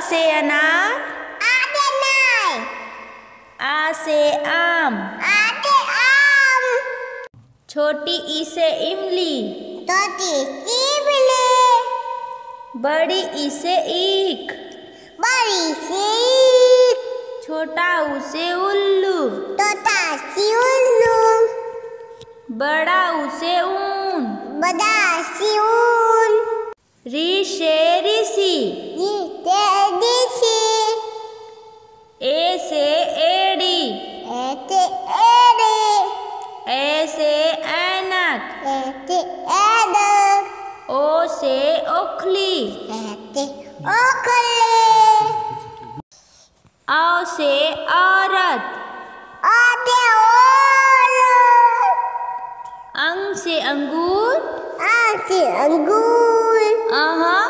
से अनार आ से आम। छोटी ई से इमली। तोती इमली। बड़ी ई से ईख। बड़ी सी। छोटा ऊ से उल्लू। तोता सिउल्लू बड़ा ऊ से ऊन। बड़ा सिउल री से ऋषि Eti eduk. O se okli. Eti okli. Ao se aurat. Ate olo. Ang se anggur. Ang se anggur. Aha.